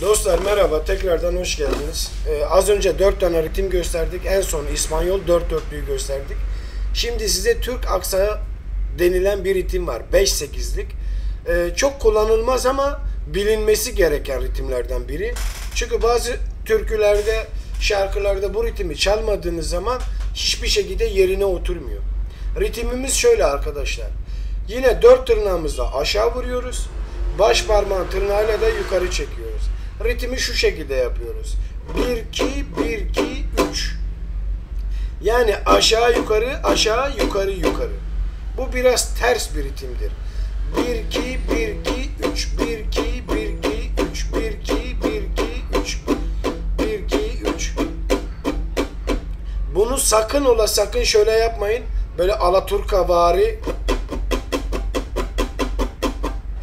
Dostlar merhaba, tekrardan hoş geldiniz. Ee, az önce 4 tane ritim gösterdik, en son İspanyol 4 dörtlüğü gösterdik. Şimdi size Türk aksağı denilen bir ritim var, 5-8'lik. Ee, çok kullanılmaz ama bilinmesi gereken ritimlerden biri. Çünkü bazı türkülerde, şarkılarda bu ritmi çalmadığınız zaman hiçbir şekilde yerine oturmuyor. Ritimimiz şöyle arkadaşlar. Yine dört tırnağımızla aşağı vuruyoruz. Baş parmağın tırnağıyla da yukarı çekiyoruz. Ritmi şu şekilde yapıyoruz. 1 2 1 2 3. Yani aşağı yukarı aşağı yukarı yukarı. Bu biraz ters bir ritimdir. 1 2 1 2 3 1 2 1 2 3 1 2 1 2 3 1 2 3 Bunu sakın ola sakın şöyle yapmayın. Böyle Alaturka vari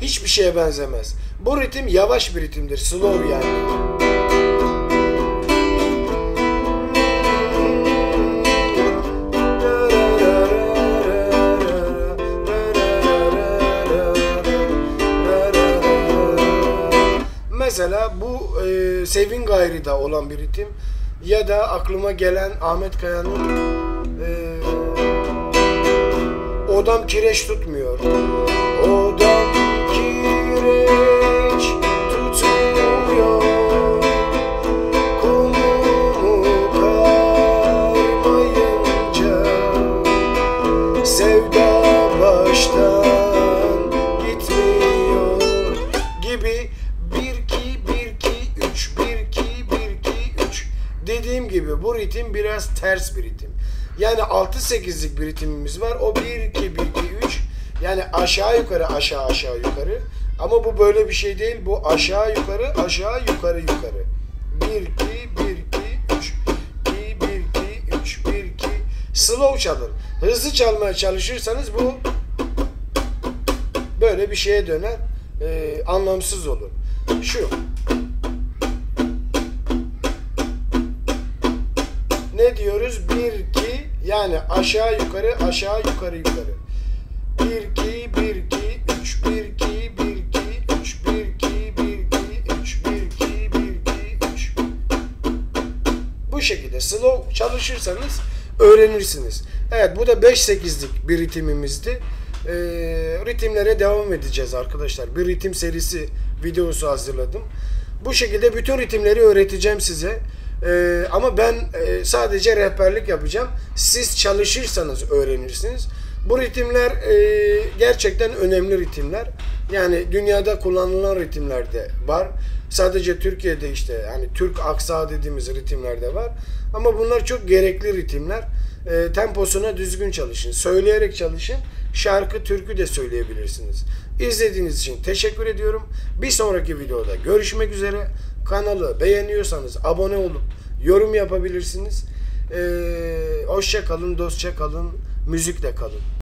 hiçbir şeye benzemez. Bu ritim yavaş bir ritimdir. Slow yani. Mesela bu e, Sevin Gayri'de olan bir ritim ya da aklıma gelen Ahmet Kaya'nın e, Odam kireç tutmuyor. Dediğim gibi bu ritim biraz ters bir ritim. Yani 6-8'lik bir ritimimiz var. O 1 2 1 2 3 yani aşağı yukarı aşağı aşağı yukarı. Ama bu böyle bir şey değil. Bu aşağı yukarı aşağı yukarı yukarı. 1 2 1 2 3 2 1 2 3 1 2 slow çalın. Hızlı çalmaya çalışırsanız bu böyle bir şeye döner. Ee, anlamsız olur. Şu. Ne diyoruz? 1 2 yani aşağı yukarı aşağı yukarı yukarı. 1 2 1 2 3 1 2 1 2 3 1 2 1 2 3 1 2 1 2 3 Bu şekilde slow çalışırsanız öğrenirsiniz. Evet bu da 5-8'lik bir ritimimizdi. Ee, ritimlere devam edeceğiz arkadaşlar. Bir ritim serisi videosu hazırladım. Bu şekilde bütün ritimleri öğreteceğim size. Ee, ama ben e, sadece rehberlik yapacağım. Siz çalışırsanız öğrenirsiniz. Bu ritimler e, gerçekten önemli ritimler. Yani dünyada kullanılan ritimler de var. Sadece Türkiye'de işte yani Türk aksağı dediğimiz ritimler de var. Ama bunlar çok gerekli ritimler. E, temposuna düzgün çalışın. Söyleyerek çalışın. Şarkı, türkü de söyleyebilirsiniz. İzlediğiniz için teşekkür ediyorum. Bir sonraki videoda görüşmek üzere. Kanalı beğeniyorsanız abone olup yorum yapabilirsiniz. Ee, hoşça kalın, dostça kalın, müzikle kalın.